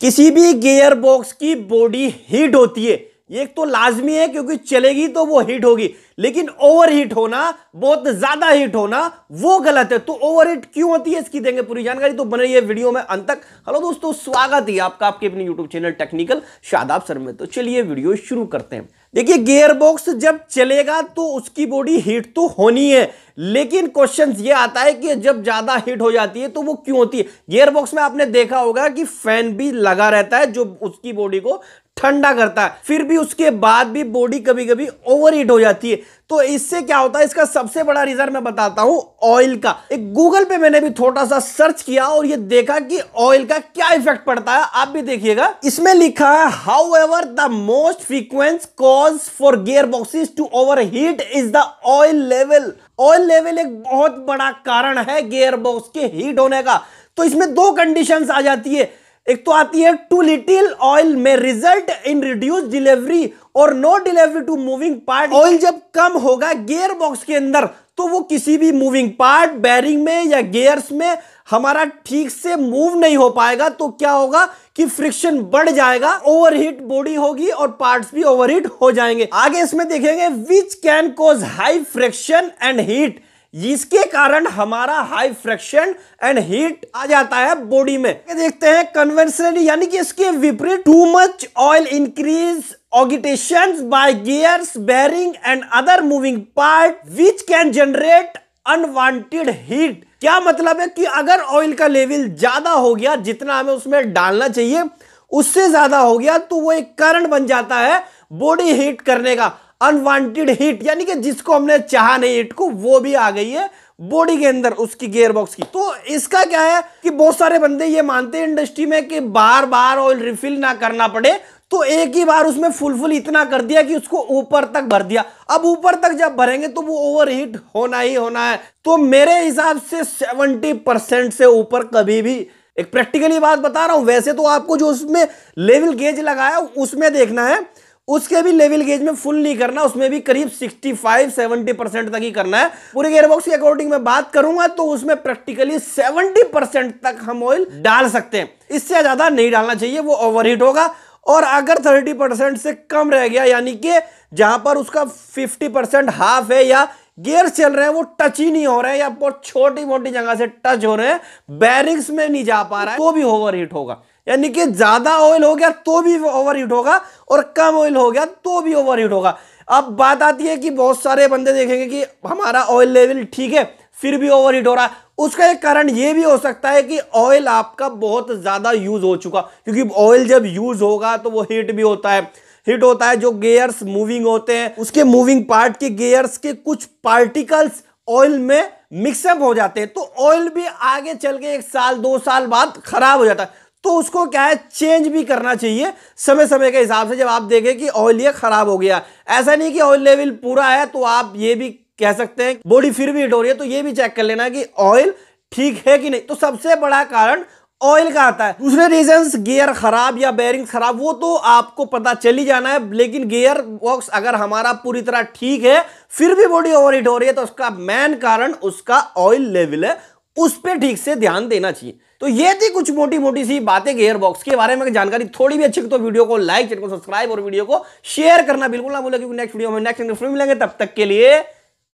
किसी भी gear box की बॉडी हीट होती है। एक तो लाजमी है, क्योंकि चलेगी तो वो हीट होगी। लेकिन ओवर हीट होना, बहुत ज़्यादा हीट होना, वो गलत है। तो ओवर हीट क्यों होती है, इसकी देंगे पूरी जानकारी। तो बने रही है वीडियो में अंत तक। हेलो दोस्तों, स्वागत है आपका, आपके अपने YouTube channel technical Shadab sir में। तो चलिए वीडियो शुरू करते हैं। देखिए गियर बॉक्स जब चलेगा तो उसकी बॉडी हीट तो होनी है, लेकिन क्वेश्चन ये आता है कि जब ज़्यादा हीट हो जाती है तो वो क्यों होती है? गियर बॉक्स में आपने देखा होगा कि फ़ैन भी लगा रहता है, जो उसकी बॉडी को ठंडा करता है। फिर भी उसके बाद भी बॉडी कभी कभी ओवर हीट हो जाती है। तो इससे क्या होता है? इसका सबसे बड़ा रीजन मैं बताता हूँ ऑयल का। एक गूगल पे मैंने भी थोड़ा सा सर्च किया और ये देखा कि ऑयल का क्या इफ़ेक्ट पड़ता है। आप भी देखिएगा। इसमें लिखा है however the most frequent cause for gear boxes to over heat is the oil level oil level एक बहुत बड़ा कारण है गेयर बॉक्स के हीट होने का। तो इसमें दो कंडीशन आ जाती है। एक तो आती है too little oil may result in reduce delivery और no delivery to moving part oil जब कम होगा गियर बॉक्स के अंदर तो वो किसी भी मूविंग पार्ट बैरिंग में या गियर्स में हमारा ठीक से मूव नहीं हो पाएगा तो क्या होगा कि फ्रिक्शन बढ़ जाएगा ओवरहीट बॉडी होगी और पार्ट्स भी ओवरहीट हो जाएँगे। आगे इसमें देखेंगे which can cause high friction and heat इसके कारण हमारा हाई फ्रैक्शन एंड हीट आ जाता है बॉडी में। देखते हैं कन्वेंशनली यानी कि इसके विपरीत too much oil increase agitation by gears bearing and other moving part which can generate unwanted heat क्या मतलब है कि अगर ऑयल का लेवल ज़्यादा हो गया, जितना हमें उसमें डालना चाहिए, उससे ज़्यादा हो गया तो वो एक कारण बन जाता है बॉडी हीट करने का। अनवांटेड हीट यानी कि जिसको हमने चाहा नहीं हीट को, वो भी आ गई है बॉडी के अंदर उसकी गियर बॉक्स की। तो इसका क्या है कि बहुत सारे बंदे ये मानते हैं इंडस्ट्री में कि बार बार ऑयल रिफिल ना करना पड़े तो एक ही बार उसमें फुल फुल इतना कर दिया कि उसको ऊपर तक भर दिया। अब ऊपर तक जब भरेंगे तो वो ओवर हीट होना ही होना है। तो मेरे हिसाब से 70 परसेंट से ऊपर कभी भी, एक प्रैक्टिकली बात बता रहा हूँ, वैसे तो आपको जो उसमें लेवल गेज लगाया, उसमें देखना है। उसके भी लेवल गेज में फुल नहीं करना, उसमें भी करीब 65 70 परसेंट तक ही करना है। पूरे गेयरबॉक्स के अकॉर्डिंग मैं बात करूँगा तो उसमें प्रैक्टिकली 70 परसेंट तक हम ऑयल डाल सकते हैं। इससे ज़्यादा नहीं डालना चाहिए, वो ओवरहीट होगा। और अगर 30 परसेंट से कम रह गया, यानी कि जहाँ पर उसका 50 परसेंट हाफ़ है, या गियर चल रहे हैं, वो टच ही नहीं हो रहे हैं, या बहुत छोटी मोटी जगह से टच हो रहे हैं बैरिंग्स में नहीं जा पा रहा है तो भी ओवरहीट होगा। यानी कि ज़्यादा ऑयल हो गया तो भी ओवर हीट होगा और कम ऑयल हो गया तो भी ओवर हीट होगा। अब बात आती है कि बहुत सारे बंदे देखेंगे कि हमारा ऑयल लेवल ठीक है, फिर भी ओवर हीट हो रहा है। उसका एक कारण यह भी हो सकता है कि ऑयल आपका बहुत ज़्यादा यूज़ हो चुका, क्योंकि ऑयल जब यूज़ होगा तो वो हीट भी होता है। हीट होता है जो गेयर्स मूविंग होते हैं, उसके मूविंग पार्ट के गेयर्स के कुछ पार्टिकल्स ऑयल में मिक्सअप हो जाते हैं। तो ऑयल भी आगे चल के एक साल, दो साल बाद खराब हो जाता है। तो उसको क्या है चेंज भी करना चाहिए। समय समय के हिसाब से जब आप देखें कि ऑयल ये खराब हो गया। ऐसा नहीं कि ऑयल लेवल पूरा है तो आप ये भी कह सकते हैं बॉडी फिर भी हिट हो रही है तो ये भी चेक कर लेना कि ऑयल ठीक है कि नहीं। तो सबसे बड़ा कारण ऑयल का आता है। दूसरे रीजंस गियर खराब या बेरिंग खराब, वो तो आपको पता चल ही जाना है, लेकिन गियर बॉक्स अगर हमारा पूरी तरह ठीक है, फिर भी बॉडी ओवर हिट हो रही है तो उसका मेन कारण, उसका ऑयल लेवल है, उस पर ठीक से ध्यान देना चाहिए। तो ये थी कुछ मोटी मोटी सी बातें गेयरबॉक्स के बारे में। जानकारी थोड़ी भी अच्छी तो वीडियो को लाइक, चैनल को सब्सक्राइब और वीडियो को शेयर करना बिल्कुल ना भूले, क्योंकि नेक्स्ट वीडियो में नेक्स्ट मिलेंगे। तब तक के लिए